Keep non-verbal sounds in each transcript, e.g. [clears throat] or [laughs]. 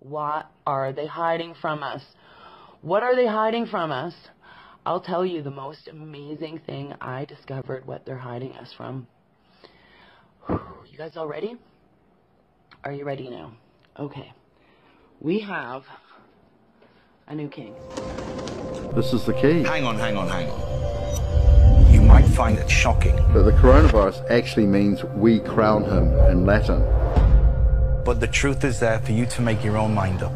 What are they hiding from us? What are they hiding from us? I'll tell you the most amazing thing I discovered what they're hiding us from. You guys all ready? Are you ready now? Okay. We have a new king. This is the key. Hang on, hang on, hang on. You might find it shocking. That the coronavirus actually means we crown him in Latin. But the truth is there for you to make your own mind up.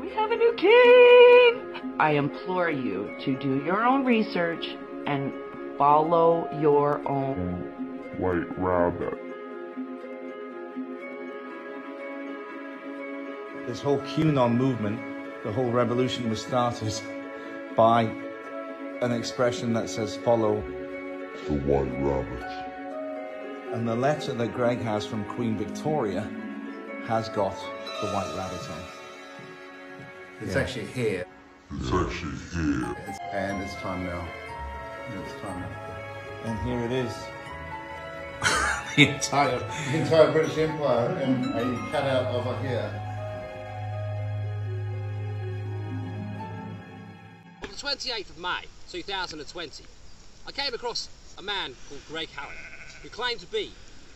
We have a new king! I implore you to do your own research and follow your own White rabbit. This whole QAnon movement, the whole revolution was started by an expression that says follow. The white rabbit. And the letter that Greg has from Queen Victoria has got the white rabbit on. It's actually here. It's actually here. And it's time now. It's time now. And here it is. [laughs] The entire, the entire British Empire in a cutout over here. On the 28th of May 2020, I came across a man called Greg Hallett who claimed to be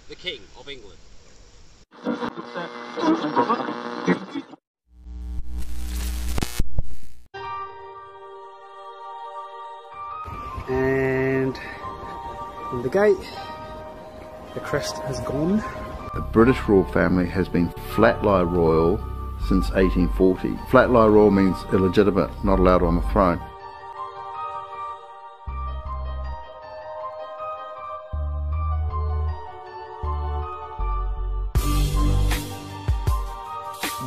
the King of England. And in the gate, the crest has gone. The British royal family has been flatlie royal since 1840. Flatlie royal means illegitimate, not allowed on the throne.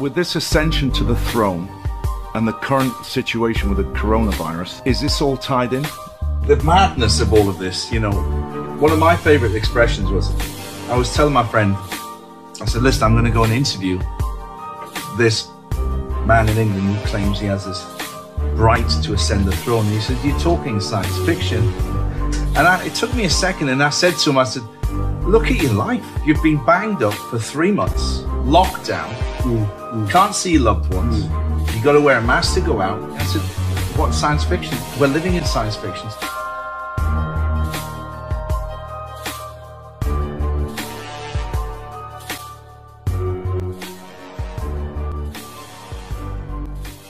With this ascension to the throne and the current situation with the coronavirus, is this all tied in? the madness of all of this, you know, one of my favorite expressions was I was telling my friend, I said, listen, I'm going to go and interview this man in England who claims he has this right to ascend the throne. And he said, You're talking science fiction. And I, it took me a second, and I said to him, I said, Look at your life. You've been banged up for three months, lockdown, can't see loved ones. Mm. You got to wear a mask to go out. I said, What science fiction? We're living in science fiction.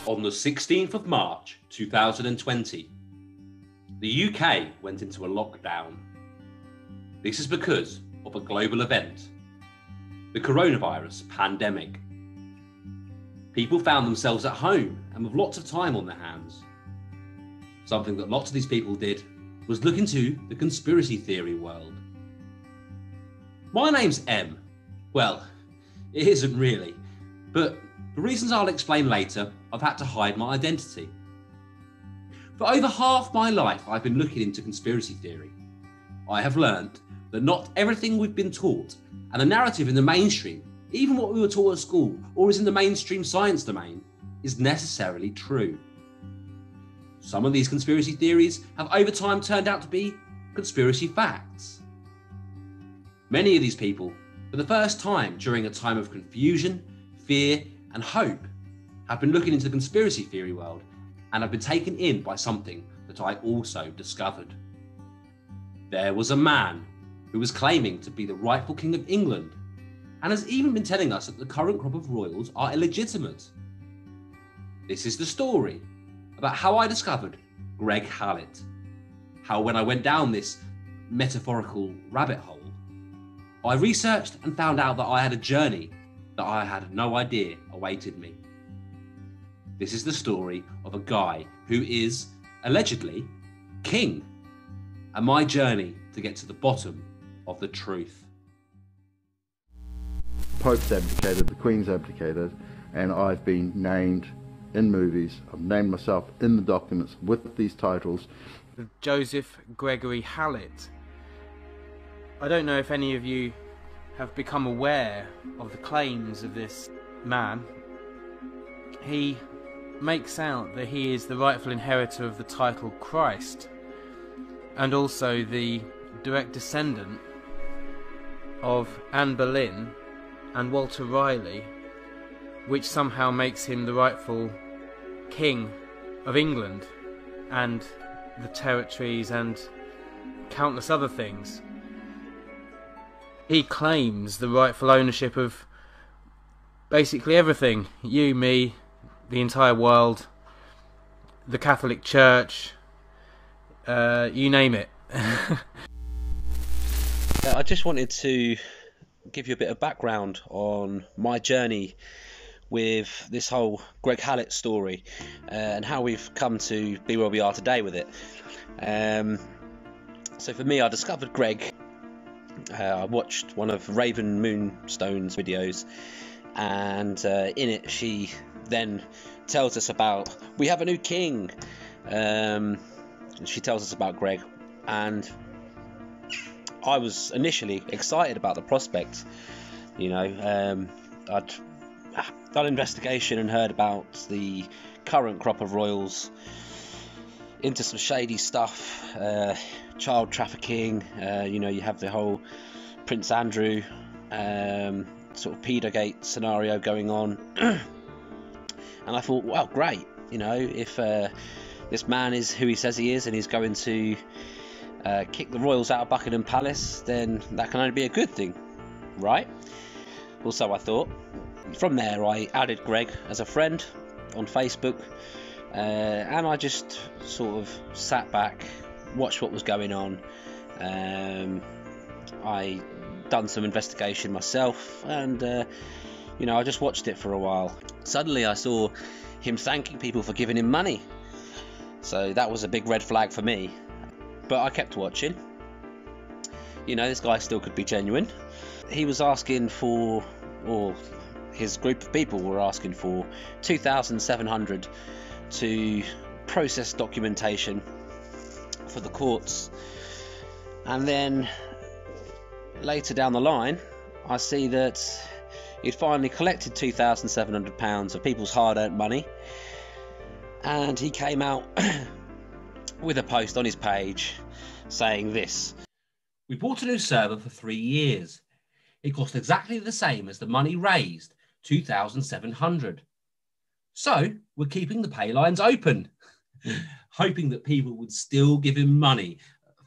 On the 16th of March 2020, the UK went into a lockdown. This is because of a global event, the coronavirus pandemic. People found themselves at home and with lots of time on their hands. Something that lots of these people did was look into the conspiracy theory world. My name's M. Well, it isn't really, but for reasons I'll explain later, I've had to hide my identity. For over half my life, I've been looking into conspiracy theory. I have learned that not everything we've been taught and the narrative in the mainstream, even what we were taught at school or is in the mainstream science domain, is necessarily true. Some of these conspiracy theories have over time turned out to be conspiracy facts. Many of these people, for the first time during a time of confusion, fear, and hope, have been looking into the conspiracy theory world and have been taken in by something that I also discovered. There was a man who was claiming to be the rightful King of England and has even been telling us that the current crop of royals are illegitimate. This is the story about how I discovered Greg Hallett. How, when I went down this metaphorical rabbit hole, I researched and found out that I had a journey that I had no idea awaited me. This is the story of a guy who is allegedly king, and my journey to get to the bottom of the truth. Pope's abdicated, the Queen's abdicated, and I've been named in movies. I've named myself in the documents with these titles. Joseph Gregory Hallett. I don't know if any of you have become aware of the claims of this man. He makes out that he is the rightful inheritor of the title Christ and also the direct descendant of Anne Boleyn and Walter Raleigh, which somehow makes him the rightful king of England and the territories and countless other things. He claims the rightful ownership of basically everything you, me, the entire world, the Catholic Church, uh, you name it. [laughs] I just wanted to give you a bit of background on my journey with this whole Greg Hallett story uh, and how we've come to be where we are today with it. Um, so for me, I discovered Greg. Uh, I watched one of Raven Moonstone's videos, and uh, in it, she then tells us about we have a new king. Um, she tells us about Greg, and I was initially excited about the prospect. You know, um, I'd done investigation and heard about the current crop of royals into some shady stuff, uh, child trafficking. Uh, you know, you have the whole Prince Andrew um, sort of pedogate scenario going on, [clears throat] and I thought, wow, great. You know, if uh, this man is who he says he is, and he's going to uh, kick the royals out of Buckingham Palace, then that can only be a good thing, right? Also, I thought. From there, I added Greg as a friend on Facebook, uh, and I just sort of sat back, watched what was going on. Um, I done some investigation myself, and uh, you know, I just watched it for a while. Suddenly, I saw him thanking people for giving him money, so that was a big red flag for me. But I kept watching. You know, this guy still could be genuine. He was asking for, or his group of people were asking for 2,700 to process documentation for the courts. And then later down the line, I see that he'd finally collected £2,700 of people's hard earned money. And he came out [clears throat] with a post on his page saying this We bought a new server for three years. It cost exactly the same as the money raised 2,700. So we're keeping the pay lines open, [laughs] hoping that people would still give him money.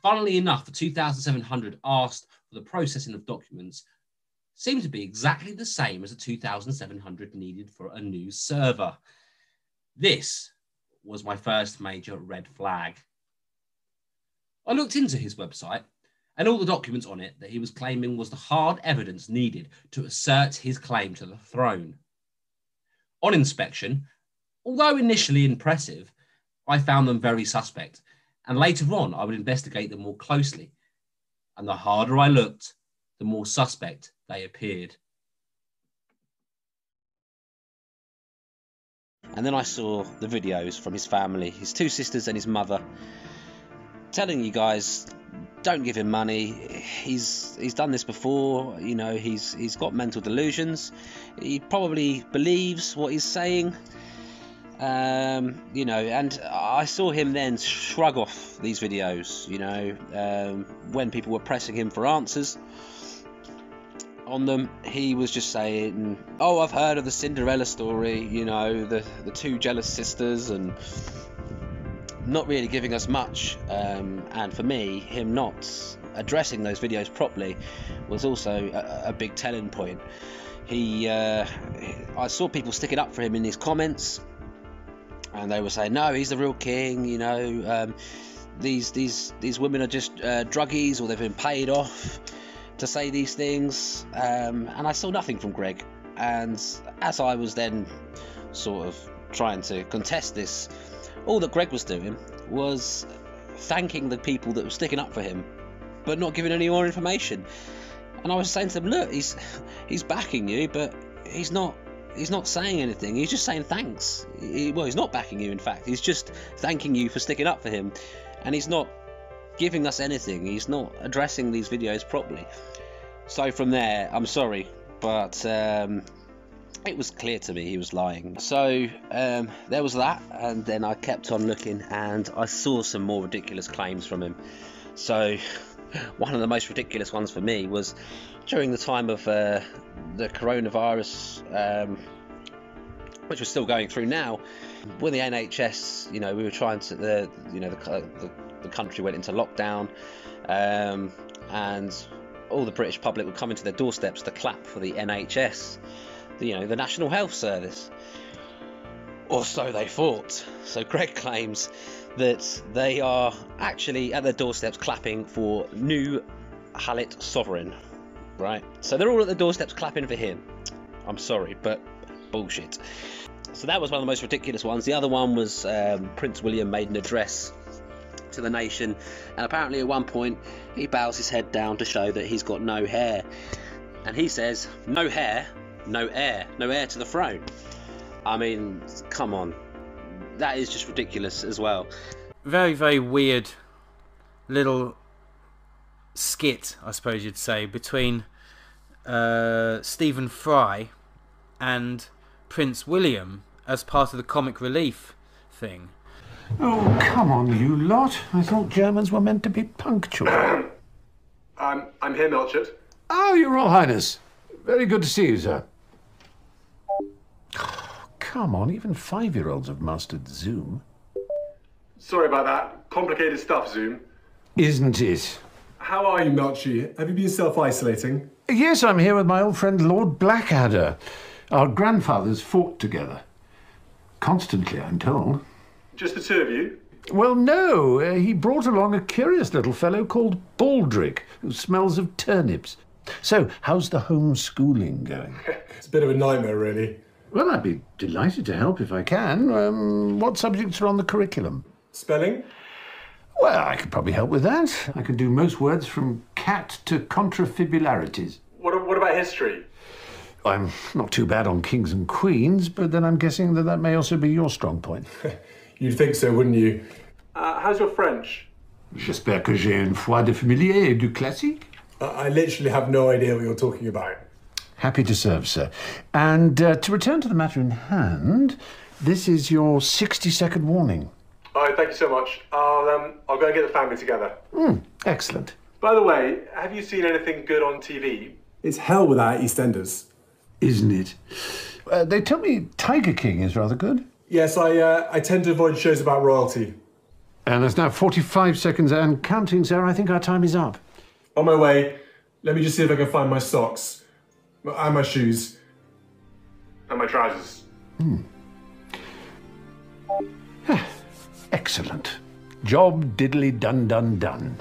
Funnily enough, the 2,700 asked for the processing of documents seemed to be exactly the same as the 2,700 needed for a new server. This was my first major red flag. I looked into his website and all the documents on it that he was claiming was the hard evidence needed to assert his claim to the throne. On inspection, although initially impressive, I found them very suspect, and later on I would investigate them more closely. And the harder I looked, the more suspect they appeared. And then I saw the videos from his family, his two sisters and his mother, telling you guys don't give him money. He's he's done this before. You know, he's he's got mental delusions. He probably believes what he's saying. Um, you know, and I saw him then shrug off these videos. You know, um, when people were pressing him for answers on them, he was just saying, "Oh, I've heard of the Cinderella story. You know, the the two jealous sisters and." not really giving us much. Um, and for me, him not addressing those videos properly was also a, a big telling point. He, uh, I saw people sticking up for him in his comments, and they were saying, "No, he's the real king." You know, um, these these these women are just uh, druggies, or they've been paid off to say these things. Um, and I saw nothing from Greg. And as I was then sort of trying to contest this all that Greg was doing was thanking the people that were sticking up for him, but not giving any more information. And I was saying to them, look, he's he's backing you, but he's not he's not saying anything. He's just saying thanks. He, well, he's not backing you. In fact, he's just thanking you for sticking up for him, and he's not giving us anything. He's not addressing these videos properly. So from there, I'm sorry, but um, it was clear to me he was lying. So um, there was that, and then I kept on looking, and I saw some more ridiculous claims from him. So [laughs] one of the most ridiculous ones for me was during the time of uh, the coronavirus, um, which we're still going through now. When the NHS, you know, we were trying to, the, you know, the, the, the country went into lockdown, um, and all the British public would come into their doorsteps to clap for the NHS, the, you know, the National Health Service. Or so they thought. So Greg claims that they are actually at their doorsteps clapping for new Hallett Sovereign, right? So they're all at the doorsteps clapping for him. I'm sorry, but bullshit. So that was one of the most ridiculous ones. The other one was um, Prince William made an address to the nation, and apparently at one point he bows his head down to show that he's got no hair. And he says, No hair, no heir, no heir to the throne. I mean, come on. That is just ridiculous as well. Very, very weird little skit, I suppose you'd say, between uh, Stephen Fry and Prince William as part of the comic relief thing. Oh, come on, you lot. I thought Germans were meant to be punctual. [coughs] I'm, I'm here, Melchett. Oh, Your Royal Highness. Very good to see you, sir. [sighs] Come on, even five-year-olds have mastered Zoom. Sorry about that. Complicated stuff, Zoom. Isn't it? How are you, Melchi? Have you been self-isolating? Yes, I'm here with my old friend Lord Blackadder. Our grandfathers fought together. Constantly, I'm told. Just the two of you? Well, no. Uh, he brought along a curious little fellow called Baldric, who smells of turnips. So, how's the homeschooling going? [laughs] it's a bit of a nightmare, really. Well, I'd be delighted to help if I can. Um, what subjects are on the curriculum? Spelling? Well, I could probably help with that. I can do most words from cat to contrafibularities. What, what about history? I'm not too bad on kings and queens, but then I'm guessing that that may also be your strong point. [laughs] You'd think so, wouldn't you? Uh, how's your French? J'espère que j'ai une foi de familier et du classique. I literally have no idea what you're talking about. Happy to serve, sir. And uh, to return to the matter in hand, this is your 60 second warning. All right, thank you so much. I'll, um, I'll go and get the family together. Mm, excellent. By the way, have you seen anything good on TV? It's hell without EastEnders. Isn't it? Uh, they tell me Tiger King is rather good. Yes, I, uh, I tend to avoid shows about royalty. And there's now 45 seconds and counting, sir. I think our time is up. On my way. Let me just see if I can find my socks. And my shoes. And my trousers. Hmm. Excellent. Job diddly done done done.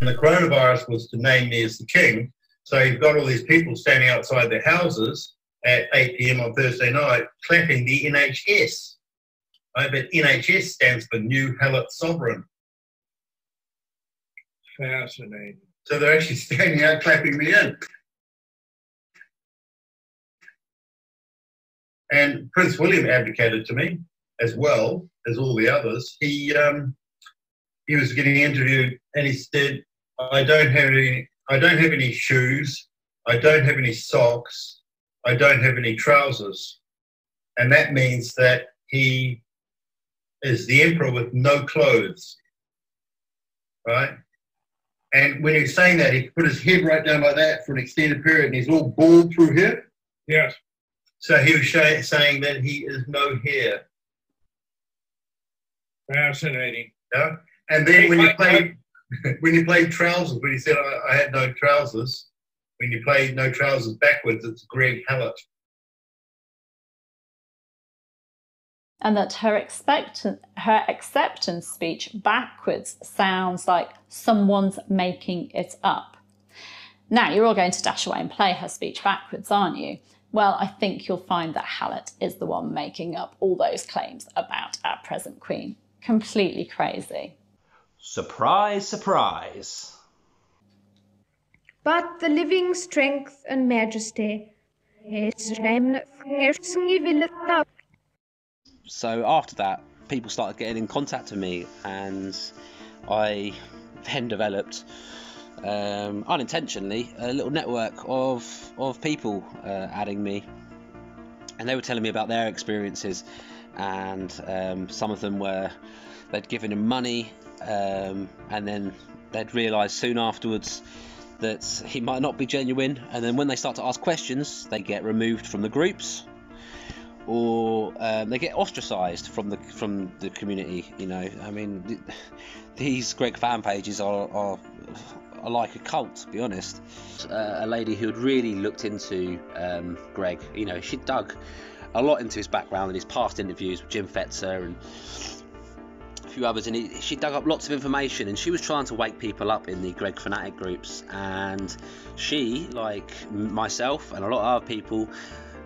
And the coronavirus was to name me as the king. So you've got all these people standing outside their houses at 8 p.m. on Thursday night clapping the NHS. Right? But NHS stands for New Hallett Sovereign. Fascinating. So they're actually [laughs] standing out clapping me in. And Prince William abdicated to me as well as all the others. He um, he was getting interviewed and he said, I don't have any I don't have any shoes, I don't have any socks, I don't have any trousers. And that means that he is the emperor with no clothes. Right? And when he was saying that, he put his head right down like that for an extended period and he's all bald through here. Yes. So he was sh- saying that he is no hair. Fascinating. Yeah? And then when you played [laughs] when you play trousers, when you said I, I had no trousers, when you play no trousers backwards, it's Greg Hallett. and that her expect her acceptance speech backwards sounds like someone's making it up. Now you're all going to dash away and play her speech backwards, aren't you? Well, I think you'll find that Hallett is the one making up all those claims about our present queen. Completely crazy. Surprise, surprise. but the living strength and majesty is So after that, people started getting in contact with me, and I then developed um, unintentionally a little network of of people uh, adding me, and they were telling me about their experiences, and um, some of them were they'd given him money, um, and then they'd realised soon afterwards that he might not be genuine, and then when they start to ask questions, they get removed from the groups or um, they get ostracized from the from the community. You know, I mean, th- these Greg fan pages are, are, are like a cult, to be honest. Uh, a lady who had really looked into um, Greg, you know, she dug a lot into his background and his past interviews with Jim Fetzer and a few others, and he, she dug up lots of information. And she was trying to wake people up in the Greg fanatic groups, and she, like myself and a lot of other people,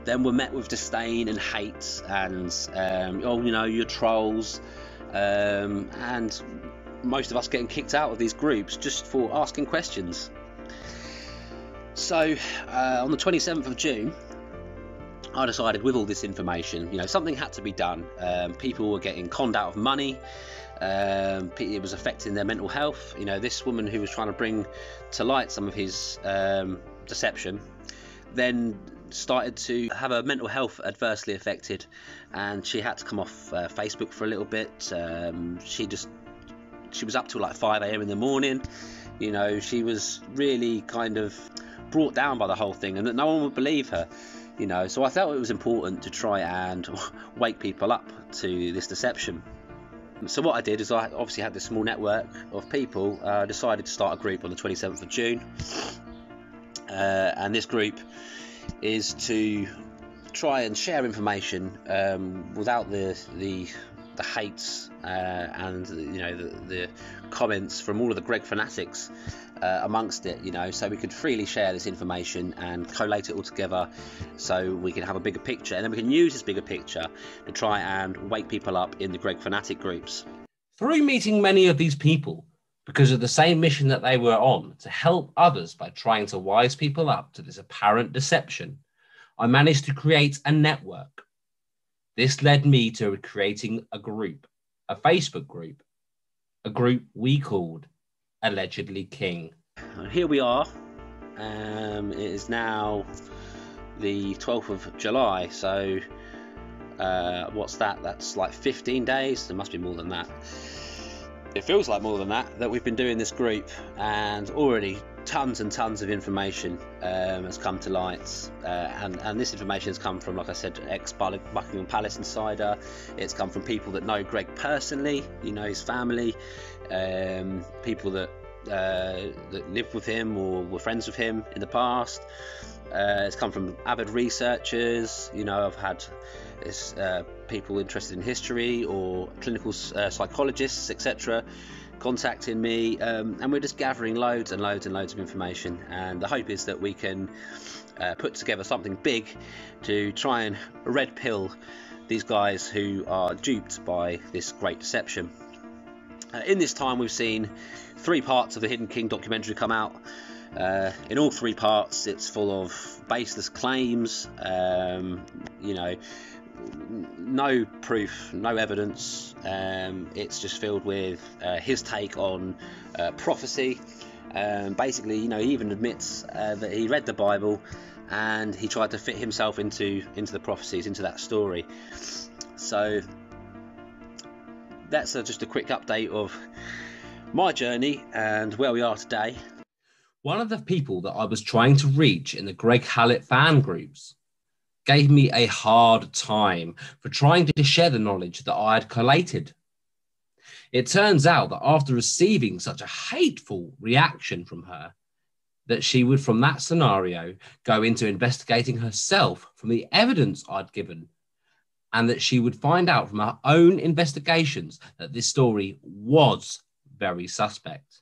then were met with disdain and hate and um, oh you know you're trolls um, and most of us getting kicked out of these groups just for asking questions so uh, on the 27th of June I decided with all this information you know something had to be done um, people were getting conned out of money um, it was affecting their mental health you know this woman who was trying to bring to light some of his um, deception then started to have her mental health adversely affected, and she had to come off uh, Facebook for a little bit. Um, she just she was up till like 5 a.m. in the morning. You know, she was really kind of brought down by the whole thing, and that no one would believe her. You know, so I felt it was important to try and [laughs] wake people up to this deception. So what I did is I obviously had this small network of people. Uh, decided to start a group on the 27th of June, uh, and this group is to try and share information um, without the the the hates uh, and you know the, the, comments from all of the Greg fanatics uh, amongst it. You know, so we could freely share this information and collate it all together, so we can have a bigger picture, and then we can use this bigger picture to try and wake people up in the Greg fanatic groups. Through meeting many of these people, because of the same mission that they were on to help others by trying to wise people up to this apparent deception, I managed to create a network. This led me to creating a group, a Facebook group, a group we called Allegedly King. Here we are. Um, it is now the 12th of July, so uh, what's that? That's like 15 days. There must be more than that it feels like more than that that we've been doing this group and already tons and tons of information um, has come to light. Uh, and, and this information has come from like I said ex Buckingham Palace insider. It's come from people that know Greg personally you know his family um, people that uh, that lived with him or were friends with him in the past. Uh, it's come from avid researchers you know I've had uh, people interested in history or clinical uh, psychologists, etc., contacting me, um, and we're just gathering loads and loads and loads of information. And the hope is that we can uh, put together something big to try and red pill these guys who are duped by this great deception. Uh, in this time, we've seen three parts of the Hidden King documentary come out. Uh, in all three parts, it's full of baseless claims, um, you know, no proof, no evidence. Um, it's just filled with uh, his take on uh, prophecy. Um, basically, you know, he even admits uh, that he read the Bible and he tried to fit himself into into the prophecies, into that story. So that's just a quick update of my journey and where we are today. One of the people that I was trying to reach in the Greg Hallett fan groups gave me a hard time for trying to share the knowledge that I had collated. It turns out that after receiving such a hateful reaction from her, that she would, from that scenario, go into investigating herself from the evidence I'd given, and that she would find out from her own investigations that this story was very suspect.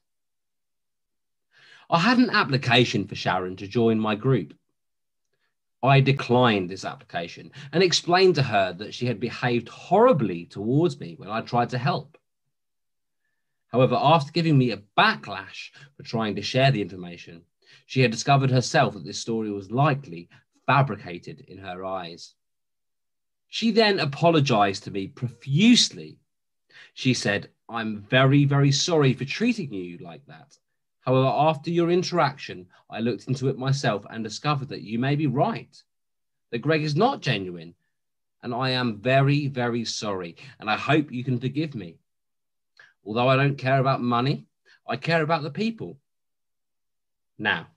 I had an application for Sharon to join my group, I declined this application and explained to her that she had behaved horribly towards me when I tried to help. However, after giving me a backlash for trying to share the information, She had discovered herself that this story was likely fabricated in her eyes. She then apologized to me profusely. She said, I'm very, very sorry for treating you like that. However, after your interaction, I looked into it myself and discovered that you may be right, that Greg is not genuine. And I am very, very sorry. And I hope you can forgive me. Although I don't care about money, I care about the people. Now,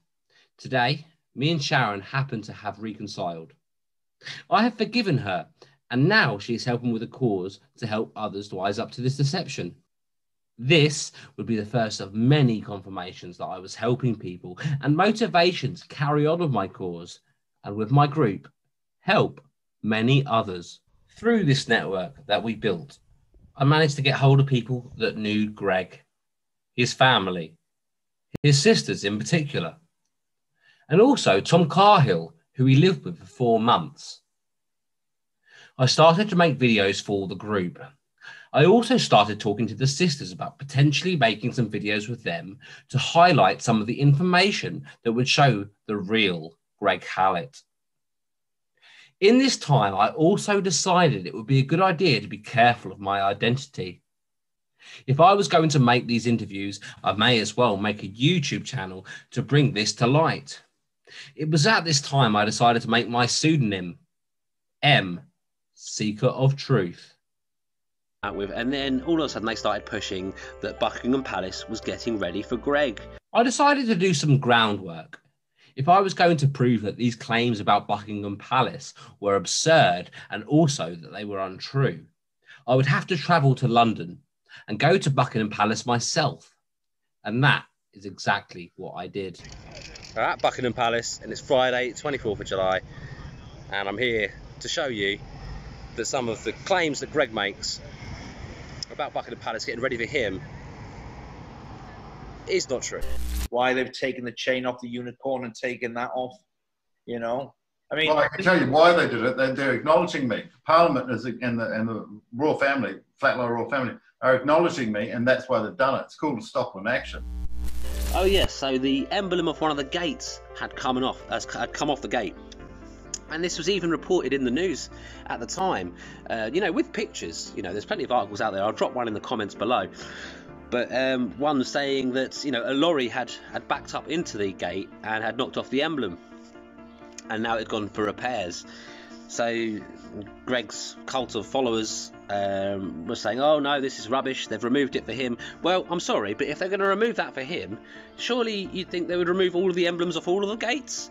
today, me and Sharon happen to have reconciled. I have forgiven her, and now she is helping with a cause to help others wise up to this deception. This would be the first of many confirmations that I was helping people and motivations carry on with my cause and with my group help many others. Through this network that we built, I managed to get hold of people that knew Greg, his family, his sisters in particular, and also Tom Carhill, who he lived with for four months. I started to make videos for the group. I also started talking to the sisters about potentially making some videos with them to highlight some of the information that would show the real Greg Hallett. In this time, I also decided it would be a good idea to be careful of my identity. If I was going to make these interviews, I may as well make a YouTube channel to bring this to light. It was at this time I decided to make my pseudonym M, Seeker of Truth. With, and then all of a sudden they started pushing that Buckingham Palace was getting ready for Greg. I decided to do some groundwork. If I was going to prove that these claims about Buckingham Palace were absurd and also that they were untrue, I would have to travel to London and go to Buckingham Palace myself. And that is exactly what I did. We're at Buckingham Palace and it's Friday, 24th of July, and I'm here to show you that some of the claims that Greg makes about Buckingham Palace getting ready for him is not true. Why they've taken the chain off the unicorn and taken that off, you know? I mean, well, I can tell you why they did it. They're, they're acknowledging me. Parliament is and the and the royal family, Flatlow royal family, are acknowledging me, and that's why they've done it. It's called a stop on action. Oh yes, so the emblem of one of the gates had come off, had come off the gate, and this was even reported in the news at the time. Uh, you know, with pictures. You know, there's plenty of articles out there. I'll drop one in the comments below. But um, one saying that you know a lorry had had backed up into the gate and had knocked off the emblem, and now it had gone for repairs. So Greg's cult of followers um, was saying, "Oh no, this is rubbish. They've removed it for him." Well, I'm sorry, but if they're going to remove that for him, surely you'd think they would remove all of the emblems off all of the gates.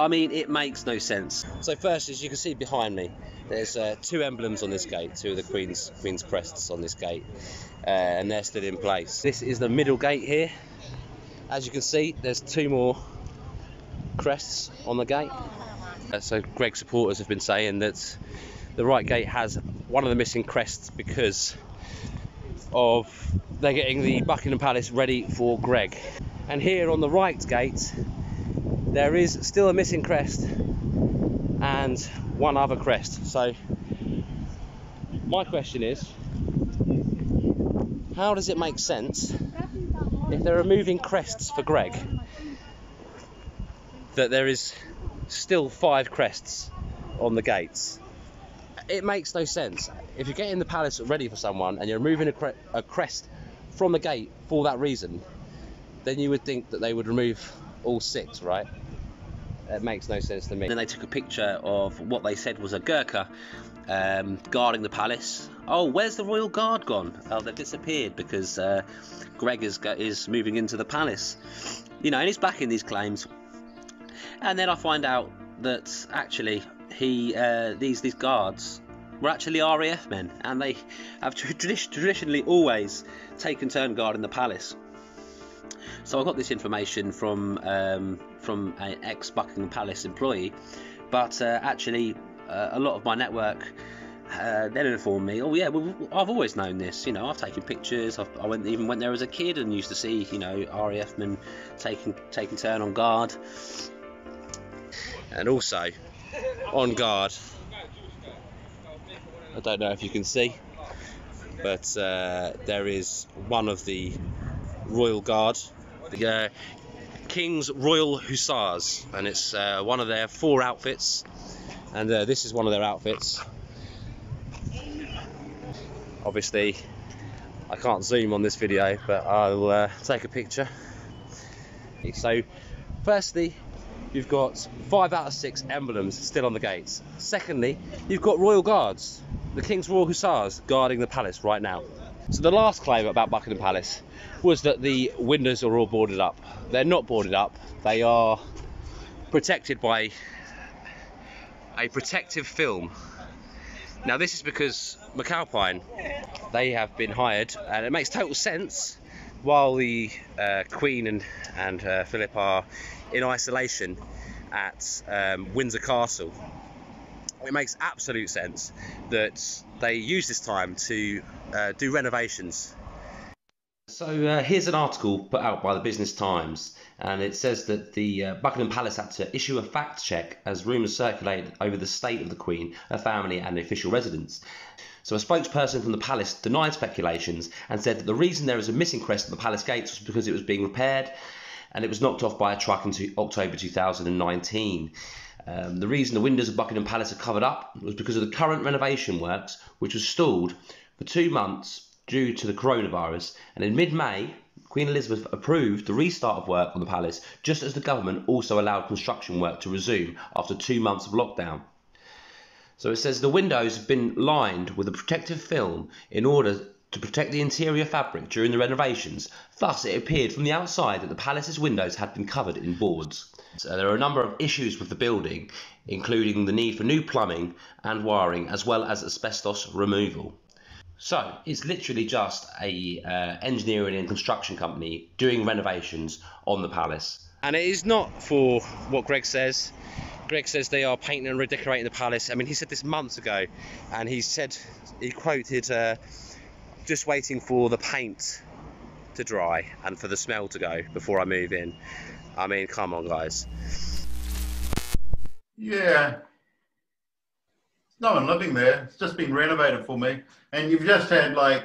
I mean, it makes no sense. So first, as you can see behind me, there's uh, two emblems on this gate, two of the Queen's Queen's crests on this gate, uh, and they're still in place. This is the middle gate here. As you can see, there's two more crests on the gate. Uh, so Greg supporters have been saying that the right gate has one of the missing crests because of they're getting the Buckingham Palace ready for Greg. And here on the right gate, there is still a missing crest and one other crest. So my question is, how does it make sense if they're removing crests for Greg that there is still five crests on the gates? It makes no sense. If you're getting the palace ready for someone and you're removing a, cre a crest from the gate for that reason, then you would think that they would remove all six, right? It makes no sense to me. Then they took a picture of what they said was a Gurkha um, guarding the palace. Oh, where's the royal guard gone? Oh, they've disappeared because uh, Greg is, is moving into the palace. You know, and he's backing these claims. And then I find out that actually he uh, these these guards were actually RAF men, and they have [laughs] traditionally always taken turn guarding the palace. So I got this information from um, from an ex Buckingham Palace employee, but uh, actually uh, a lot of my network uh, then informed me, oh yeah, well, I've always known this. You know, I've taken pictures. I've, i went even went there as a kid and used to see, you know, RAF men taking taking turn on guard, and also on guard. I don't know if you can see, but uh, there is one of the Royal Guard, the uh, King's Royal Hussars, and it's uh, one of their four outfits. And uh, this is one of their outfits. Obviously, I can't zoom on this video, but I'll uh, take a picture. So, firstly, you've got five out of six emblems still on the gates. Secondly, you've got Royal Guards, the King's Royal Hussars, guarding the palace right now. So the last claim about Buckingham Palace was that the windows are all boarded up. They're not boarded up. They are protected by a protective film. Now this is because McAlpine, they have been hired, and it makes total sense while the uh, Queen and, and uh, Philip are in isolation at um, Windsor Castle. It makes absolute sense that they use this time to uh, do renovations. So uh, here's an article put out by the Business Times, and it says that the uh, Buckingham Palace had to issue a fact check as rumours circulated over the state of the Queen, her family, and the official residence. So a spokesperson from the palace denied speculations and said that the reason there is a missing crest at the palace gates was because it was being repaired and it was knocked off by a truck in October 2019. Um, the reason the windows of Buckingham Palace are covered up was because of the current renovation works, which was stalled for two months due to the coronavirus. And in mid May, Queen Elizabeth approved the restart of work on the palace, just as the government also allowed construction work to resume after two months of lockdown. So it says the windows have been lined with a protective film in order to protect the interior fabric during the renovations. Thus, it appeared from the outside that the palace's windows had been covered in boards. So there are a number of issues with the building, including the need for new plumbing and wiring, as well as asbestos removal. So it's literally just a uh, engineering and construction company doing renovations on the palace. And it is not for what Greg says. Greg says they are painting and redecorating the palace. I mean, he said this months ago, and he said he quoted, uh, "Just waiting for the paint to dry and for the smell to go before I move in." I mean, come on, guys. Yeah. No one living there. It's just been renovated for me. And you've just had like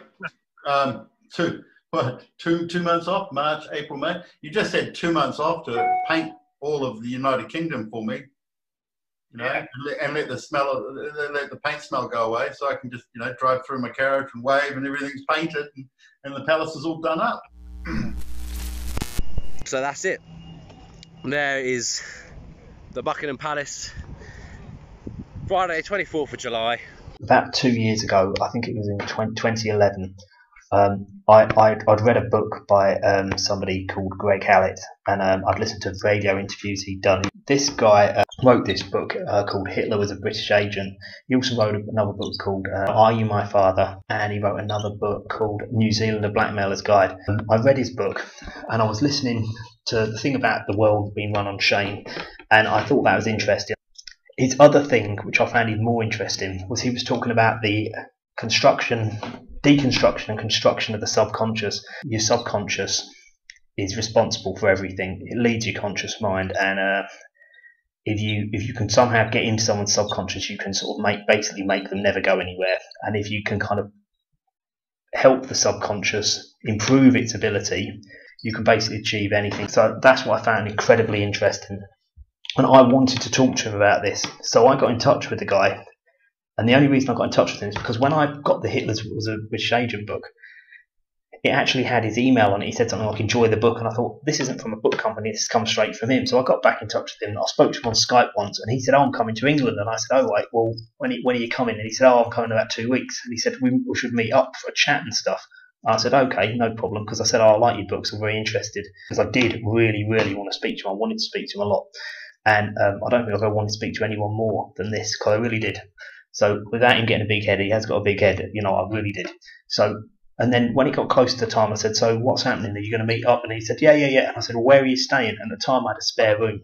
um, two, what, two, two months off, March, April, May. You just had two months off to paint all of the United Kingdom for me. You know, and, let, and let the smell, of, let the paint smell go away, so I can just, you know, drive through my carriage and wave, and everything's painted, and, and the palace is all done up. [clears throat] so that's it. There is the Buckingham Palace, Friday, 24th of July. About two years ago, I think it was in 20, 2011, um, I, I'd, I'd, read a book by um, somebody called Greg Hallett, and um, I'd listened to radio interviews he'd done. This guy wrote this book uh, called Hitler was a British Agent. He also wrote another book called uh, Are You My Father? And he wrote another book called New Zealand, a Blackmailer's Guide. I read his book, and I was listening to the thing about the world being run on shame, and I thought that was interesting. His other thing, which I found even more interesting, was he was talking about the construction, deconstruction, and construction of the subconscious. Your subconscious is responsible for everything. It leads your conscious mind, and uh, if you if you can somehow get into someone's subconscious, you can sort of make basically make them never go anywhere. And if you can kind of help the subconscious improve its ability, you can basically achieve anything. So that's what I found incredibly interesting. And I wanted to talk to him about this. So I got in touch with the guy. And the only reason I got in touch with him is because when I got the Hitler's was a British agent book, it actually had his email on it. He said something like, enjoy the book. And I thought, this isn't from a book company, this comes straight from him. So I got back in touch with him. I spoke to him on Skype once and he said, oh, I'm coming to England. And I said, oh, right, well, when, when are you coming? And he said, oh, I'm coming in about two weeks. And he said, we, should meet up for a chat and stuff. I said, okay, no problem, because I said, oh, I like your books, I'm very interested. Because I did really, really want to speak to him. I wanted to speak to him a lot. And um, I don't think I want to speak to anyone more than this, because I really did. So without him getting a big head, he has got a big head, you know, I really did. So, and then when it got close to the time, I said, so what's happening? Are you going to meet up? And he said, yeah, yeah, yeah. And I said, well, where are you staying? And at the time, I had a spare room.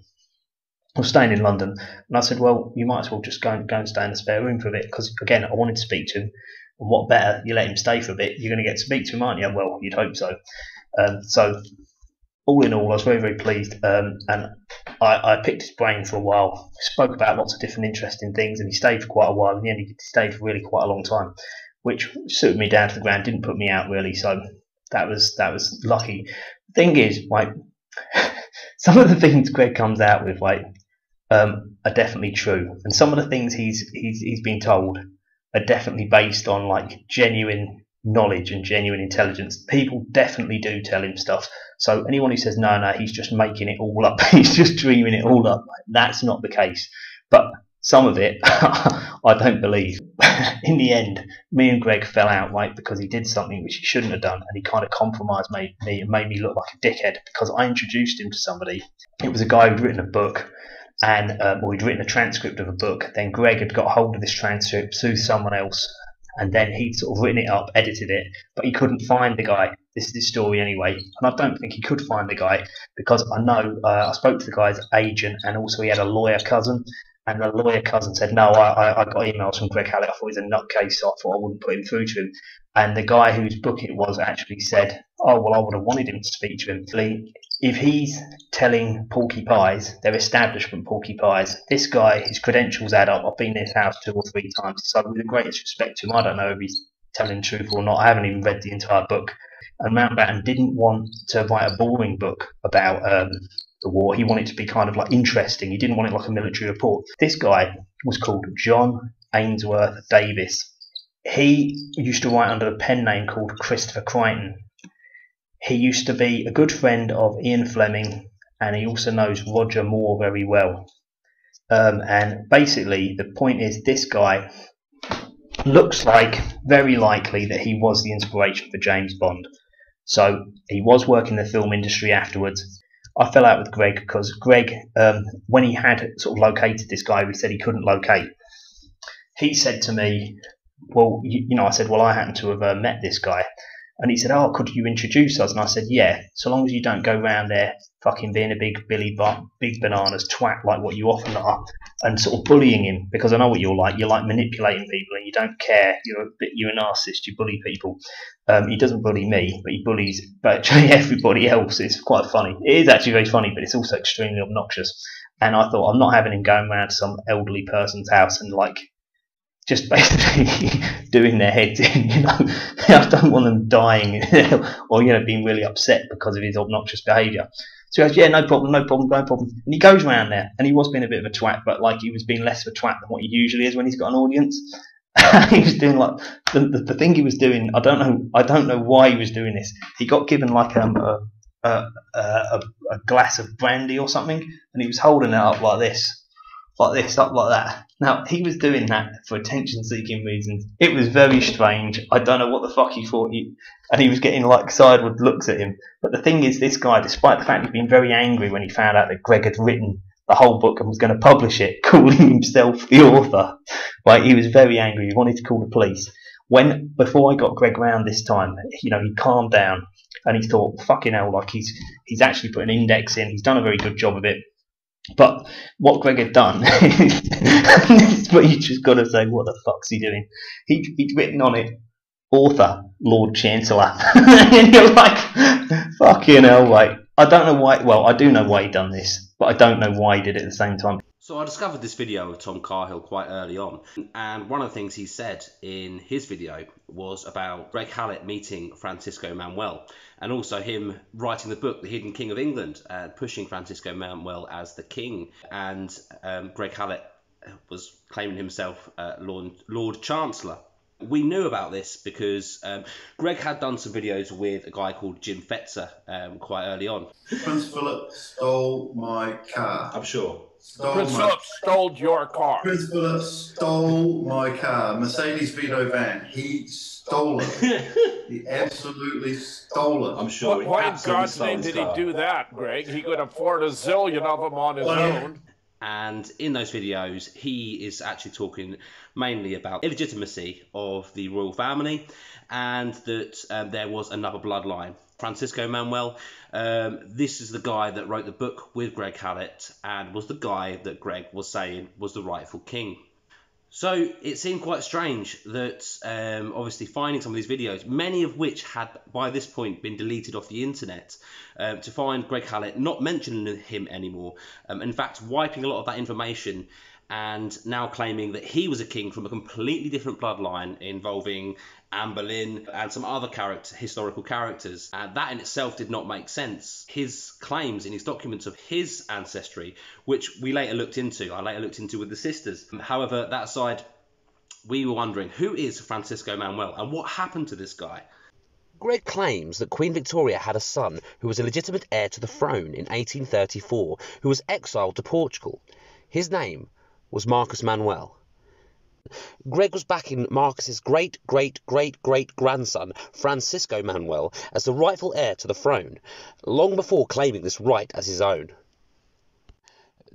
I was staying in London, and I said, "Well, you might as well just go and go and stay in the spare room for a bit, because again, I wanted to speak to him. And what better? You let him stay for a bit, you're going to get to speak to him, aren't you? Well, you'd hope so. Um, so, all in all, I was very, very pleased. Um, and I, I, picked his brain for a while, spoke about lots of different interesting things, and he stayed for quite a while. In the end, he stayed for really quite a long time, which suited me down to the ground, didn't put me out really. So, that was that was lucky. Thing is, like, [laughs] some of the things Greg comes out with, like, um, are definitely true, and some of the things he's he's he's been told are definitely based on like genuine knowledge and genuine intelligence. People definitely do tell him stuff. So anyone who says no, no, he's just making it all up, [laughs] he's just dreaming it all up, that's not the case. But some of it, [laughs] I don't believe. [laughs] In the end, me and Greg fell out, right, because he did something which he shouldn't have done, and he kind of compromised me, me and made me look like a dickhead because I introduced him to somebody. It was a guy who'd written a book, and um, or he'd written a transcript of a book. Then Greg had got hold of this transcript, sued someone else, and then he'd sort of written it up, edited it, but he couldn't find the guy. This is his story anyway, and I don't think he could find the guy because I know uh, I spoke to the guy's agent, and also he had a lawyer cousin, and the lawyer cousin said, No, I, I, got emails from Greg Hallett. I thought he was a nutcase, so I thought I wouldn't put him through to him. And the guy whose book it was actually said, Oh, well, I would have wanted him to speak to him. If he's telling Porky Pies, they're establishment Porky Pies, this guy, his credentials add up. I've been in his house two or three times. So, with the greatest respect to him, I don't know if he's telling the truth or not. I haven't even read the entire book. And Mountbatten didn't want to write a boring book about um, the war. He wanted to be kind of like interesting. He didn't want it like a military report. This guy was called John Ainsworth Davis. He used to write under a pen name called Christopher Creighton. He used to be a good friend of Ian Fleming, and he also knows Roger Moore very well. Um, and basically, the point is, this guy looks like very likely that he was the inspiration for James Bond. So he was working in the film industry afterwards. I fell out with Greg because Greg, um, when he had sort of located this guy, we said he couldn't locate. He said to me, "Well, you, you know," I said, "Well, I happen to have uh, met this guy," and he said, "Oh, could you introduce us?" And I said, "Yeah, so long as you don't go round there fucking being a big Billy Bar- Big Bananas twat like what you often are, and sort of bullying him because I know what you're like. You're like manipulating people and you don't care. You're a bit, you're a narcissist. You bully people. Um, he doesn't bully me, but he bullies virtually [laughs] everybody else. It's quite funny. It is actually very funny, but it's also extremely obnoxious. And I thought I'm not having him going around to some elderly person's house and like just basically [laughs] doing their heads in. You know, [laughs] I don't want them dying [laughs] or you know being really upset because of his obnoxious behaviour. So he goes, yeah, no problem, no problem, no problem. And he goes around there, and he was being a bit of a twat, but like he was being less of a twat than what he usually is when he's got an audience. he was doing like the, the, the thing he was doing. I don't know. I don't know why he was doing this. He got given like um, a, a, a, a glass of brandy or something, and he was holding it up like this, like this, up like that. Now he was doing that for attention-seeking reasons. It was very strange. I don't know what the fuck he thought. He, and he was getting like sideward looks at him. But the thing is, this guy, despite the fact he'd been very angry when he found out that Greg had written the whole book and was going to publish it, [laughs] calling himself the author. right? he was very angry. He wanted to call the police. When before I got Greg round this time, you know, he calmed down and he thought, "Fucking hell!" Like he's he's actually put an index in. He's done a very good job of it. But what Greg had done, what [laughs] you just got to say, what the fuck's he doing? He, he'd written on it, author, Lord Chancellor. [laughs] and you're like, fucking hell, like, I don't know why, well, I do know why he done this, but I don't know why he did it at the same time. So I discovered this video of Tom Cahill quite early on, and one of the things he said in his video was about Greg Hallett meeting Francisco Manuel, and also him writing the book The Hidden King of England, and pushing Francisco Manuel as the king, and um, Greg Hallett was claiming himself uh, Lord, Lord Chancellor. We knew about this because um, Greg had done some videos with a guy called Jim Fetzer um, quite early on. Prince Philip stole my car. I'm sure. Stole Prince my, Philip stole your car. Prince Philip stole my car, Mercedes Vito van. He stole it. [laughs] he absolutely stole it. I'm sure. Why, why in God's name did he do that, Greg? He could afford a zillion of them on his Well, own. And in those videos, he is actually talking mainly about illegitimacy of the royal family and that um, there was another bloodline. Francisco Manuel, um, this is the guy that wrote the book with Greg Hallett and was the guy that Greg was saying was the rightful king. So it seemed quite strange that um, obviously finding some of these videos, many of which had by this point been deleted off the internet, um, to find Greg Hallett not mentioning him anymore, um, in fact wiping a lot of that information and now claiming that he was a king from a completely different bloodline involving Anne Boleyn and some other character, historical characters. Uh, that in itself did not make sense. His claims in his documents of his ancestry, which we later looked into, I later looked into with the sisters. However, that aside, we were wondering who is Francisco Manuel and what happened to this guy? Greg claims that Queen Victoria had a son who was a legitimate heir to the throne in 1834 who was exiled to Portugal. His name was Marcus Manuel. Greg was backing Marcus's great great great great grandson, Francisco Manuel, as the rightful heir to the throne, long before claiming this right as his own.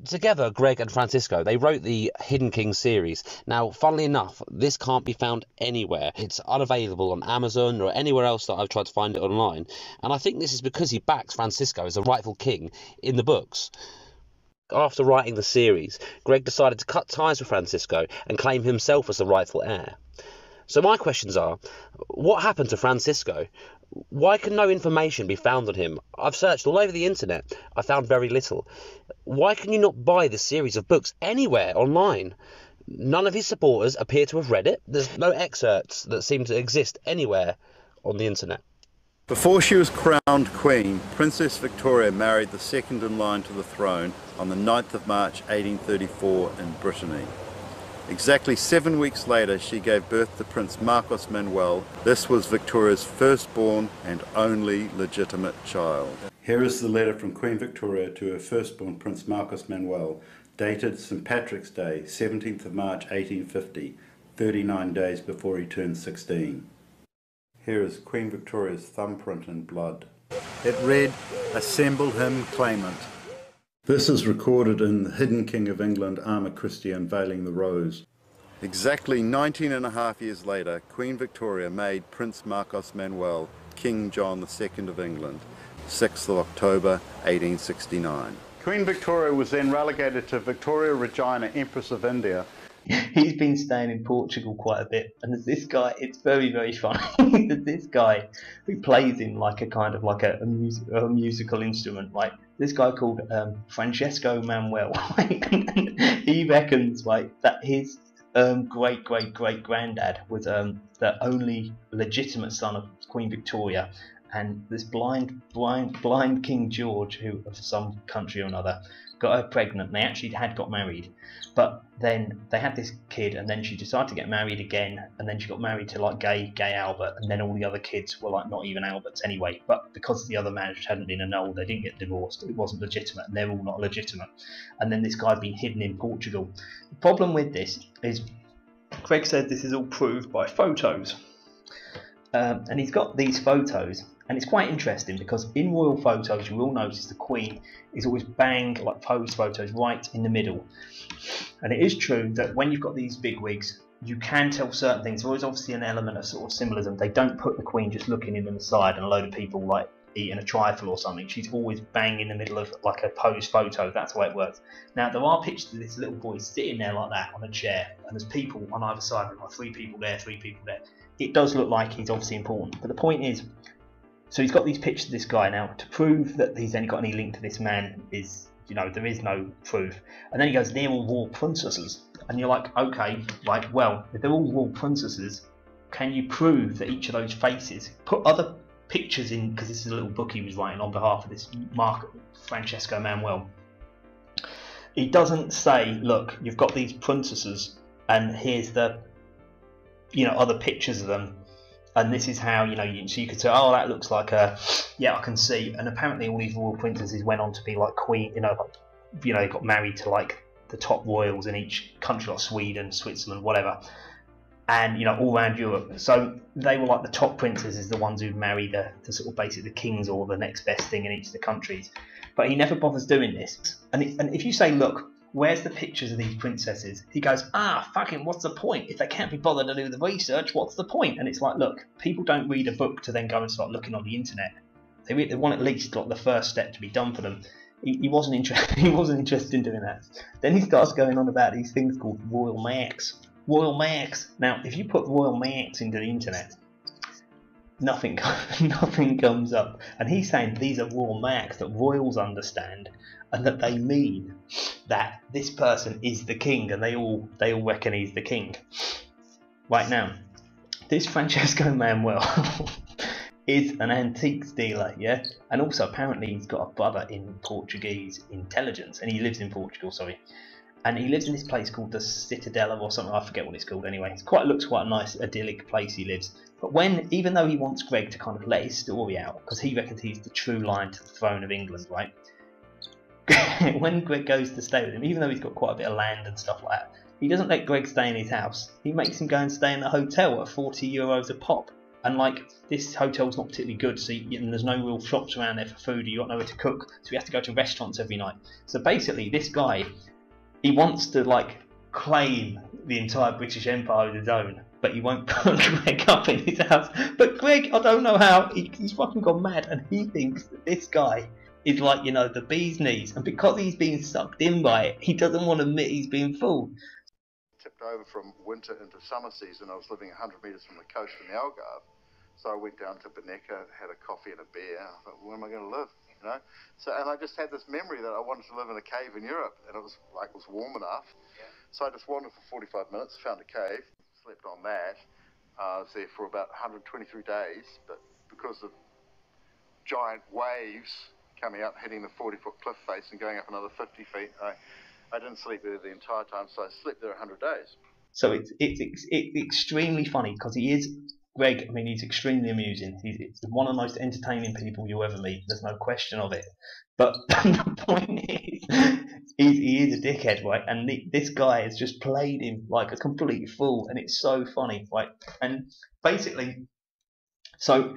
Together, Greg and Francisco, they wrote the Hidden King series. Now, funnily enough, this can't be found anywhere. It's unavailable on Amazon or anywhere else that I've tried to find it online. And I think this is because he backs Francisco as the rightful king in the books. After writing the series, Greg decided to cut ties with Francisco and claim himself as the rightful heir. So my questions are, what happened to Francisco? Why can no information be found on him? I've searched all over the internet. I found very little. Why can you not buy this series of books anywhere online? None of his supporters appear to have read it. There's no excerpts that seem to exist anywhere on the internet. Before she was crowned queen, Princess Victoria married the second in line to the throne on the 9th of March 1834 in Brittany. Exactly seven weeks later, she gave birth to Prince Marcos Manuel. This was Victoria's firstborn and only legitimate child. Here is the letter from Queen Victoria to her firstborn Prince Marcos Manuel, dated St. Patrick's Day, 17th of March 1850, 39 days before he turned 16. Here is Queen Victoria's thumbprint in blood. It read, Assemble him claimant. This is recorded in The Hidden King of England, Arma Christi Unveiling the Rose. Exactly 19 and a half years later, Queen Victoria made Prince Marcos Manuel King John II of England, 6th of October 1869. Queen Victoria was then relegated to Victoria Regina, Empress of India, [laughs] he's been staying in Portugal quite a bit, and there's this guy. It's very very funny. [laughs] there's this guy who plays in like a kind of like a, a, mus- a musical instrument, right? This guy called um, Francesco Manuel. [laughs] he reckons like that his um, great great great granddad was um, the only legitimate son of Queen Victoria, and this blind blind blind King George, who of some country or another, got her pregnant. They actually had got married, but then they had this kid, and then she decided to get married again, and then she got married to like gay gay Albert, and then all the other kids were like not even Alberts anyway. But because the other marriage hadn't been annulled, they didn't get divorced. It wasn't legitimate, and they're all not legitimate. And then this guy'd been hidden in Portugal. The problem with this is, Craig said this is all proved by photos. Um, and he's got these photos and it's quite interesting because in royal photos you will notice the queen is always bang like pose photos right in the middle. And it is true that when you've got these big wigs you can tell certain things. There is obviously an element of sort of symbolism. They don't put the queen just looking in on the side and a load of people like eating a trifle or something. She's always bang in the middle of like a pose photo. That's the way it works. Now there are pictures of this little boy sitting there like that on a chair and there's people on either side of him, like three people there three people there. It does look like he's obviously important. But the point is, so he's got these pictures of this guy now to prove that he's only got any link to this man is, you know, there is no proof. And then he goes, they're all royal princesses. And you're like, okay, like, well, if they're all royal princesses, can you prove that each of those faces, put other pictures in, because this is a little book he was writing on behalf of this Mark Francesco Manuel. He doesn't say, look, you've got these princesses, and here's the you know other pictures of them and this is how you know you, so you could say oh that looks like a yeah I can see. And apparently all these royal princesses went on to be like queen you know like, you know got married to like the top royals in each country like Sweden Switzerland whatever. And you know all around Europe. So they were like the top princesses the ones who'd marry the, the sort of basically the kings or the next best thing in each of the countries. But he never bothers doing this. And, it, and if you say look where's the pictures of these princesses? He goes, ah, fucking, what's the point? If they can't be bothered to do the research, what's the point? And it's like, look, people don't read a book to then go and start looking on the internet. They, read, they want at least like the first step to be done for them. He, he wasn't interested. [laughs] He wasn't interested in doing that. Then he starts going on about these things called royal max. Royal max. Now, if you put royal max into the internet, nothing [laughs] [laughs] nothing comes up. And he's saying these are royal max that royals understand and that they mean that this person is the king, and they all they all reckon he's the king. Right now, this Francesco [laughs] Manuel [laughs] is an antiques dealer, yeah, and also apparently he's got a brother in Portuguese intelligence, and he lives in Portugal, sorry, and he lives in this place called the Citadella or something. I forget what it's called anyway. It's quite looks quite a nice idyllic place he lives. But when, even though he wants Greg to kind of let his story out, because he reckons he's the true line to the throne of England, right? [laughs] when Greg goes to stay with him, even though he's got quite a bit of land and stuff like that, he doesn't let Greg stay in his house. He makes him go and stay in a hotel at 40 euros a pop. And like this hotel's not particularly good, so you, and there's no real shops around there for food. You got nowhere to cook, so you have to go to restaurants every night. So basically, this guy, he wants to like claim the entire British Empire as his own, but he won't [laughs] put Greg up in his house. But Greg, I don't know how, he, he's fucking gone mad, and he thinks that this guy is like you know the bee's knees, and because he's being sucked in by it, he doesn't want to admit he's being fooled. Tipped over from winter into summer season. I was living 100 metres from the coast in the Algarve. So I went down to Beneka, had a coffee and a beer. I thought, where am I going to live? You know. So and I just had this memory that I wanted to live in a cave in Europe, and it was like it was warm enough. So I just wandered for 45 minutes, found a cave, slept on that. Uh, I was there for about 123 days, but because of giant waves coming up, hitting the 40 foot cliff face and going up another 50 feet, I, I didn't sleep there the entire time, so I slept there 100 days. So it's it's it's, it's extremely funny because he is Greg. I mean, he's extremely amusing. He's, one of the most entertaining people you'll ever meet. There's no question of it. But [laughs] the point is, he's, he is a dickhead, right? And the, this guy has just played him like a complete fool, and it's so funny, right? And basically, so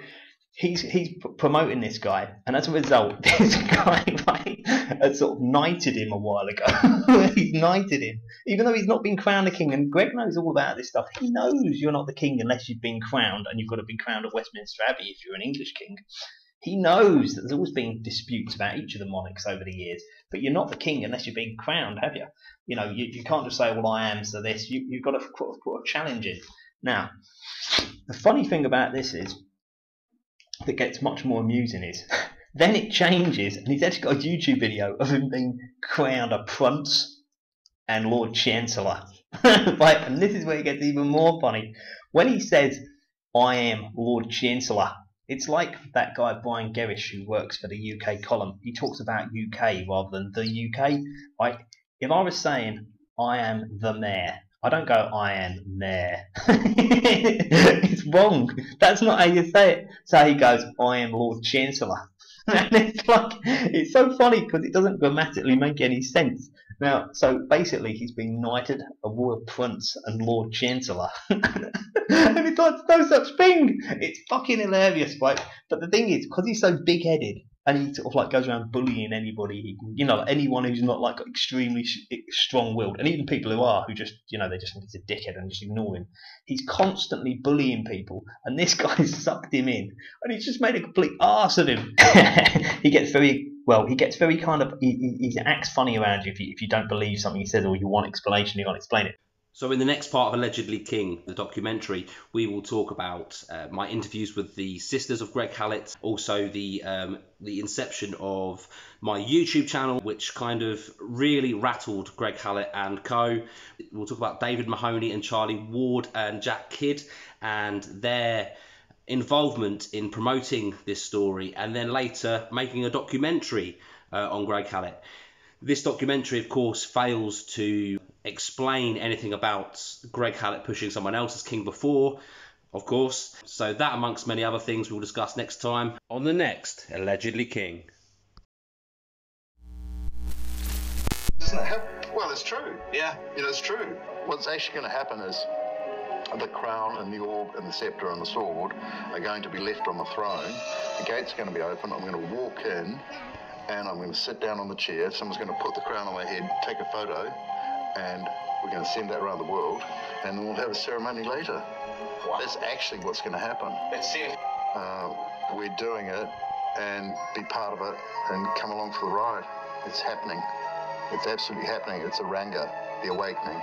he's he's promoting this guy, and as a result, [laughs] this guy right, has sort of knighted him a while ago. [laughs] he's knighted him, even though he's not been crowned a king. And Greg knows all about this stuff. He knows you're not the king unless you've been crowned, and you've got to be crowned at Westminster Abbey if you're an English king. He knows that there's always been disputes about each of the monarchs over the years, but you're not the king unless you've been crowned, have you? You know, you, you can't just say, well, I am, so this. You, you've got to put, put a challenge in. Now, the funny thing about this is, that gets much more amusing is then it changes, and he's actually got a YouTube video of him being crowned a prince and Lord Chancellor. [laughs] right, and this is where it gets even more funny. When he says, I am Lord Chancellor, it's like that guy Brian Gerrish who works for the UK column. He talks about UK rather than the UK. Right? If I was saying, I am the mayor, I don't go, I am mayor. it's wrong. That's not how you say it. So he goes, I am Lord Chancellor. [laughs] and it's like, it's so funny because it doesn't grammatically make any sense. Now, so basically, he's been knighted a royal prince and Lord Chancellor. [laughs] and it's like, no such thing. It's fucking hilarious, right? But the thing is, because he's so big headed, and he sort of like goes around bullying anybody you know, like anyone who's not like extremely strong-willed, and even people who are, who just, you know, they just think he's a dickhead and just ignore him. He's constantly bullying people, and this [laughs] guy sucked him in, and he's just made a complete arse of him. [laughs] he gets very well. He gets very kind of he, he, he acts funny around you if you if you don't believe something he says or you want explanation, you can't explain it. So, in the next part of Allegedly King, the documentary, we will talk about uh, my interviews with the sisters of Greg Hallett, also the um, the inception of my YouTube channel, which kind of really rattled Greg Hallett and co. We'll talk about David Mahoney and Charlie Ward and Jack Kidd and their involvement in promoting this story, and then later making a documentary uh, on Greg Hallett. This documentary, of course, fails to explain anything about Greg Hallett pushing someone else as king before, of course. So that, amongst many other things, we'll discuss next time on the next Allegedly King. Well, it's true. Yeah. You know, it's true. What's actually going to happen is the crown and the orb and the scepter and the sword are going to be left on the throne. The gate's going to be open. I'm going to walk in and I'm going to sit down on the chair. Someone's going to put the crown on my head, take a photo, and we're going to send that around the world, and then we'll have a ceremony later. That's actually what's going to happen. Let's see. Uh, we're doing it, and be part of it, and come along for the ride. It's happening. It's absolutely happening. It's a Ranga, the awakening.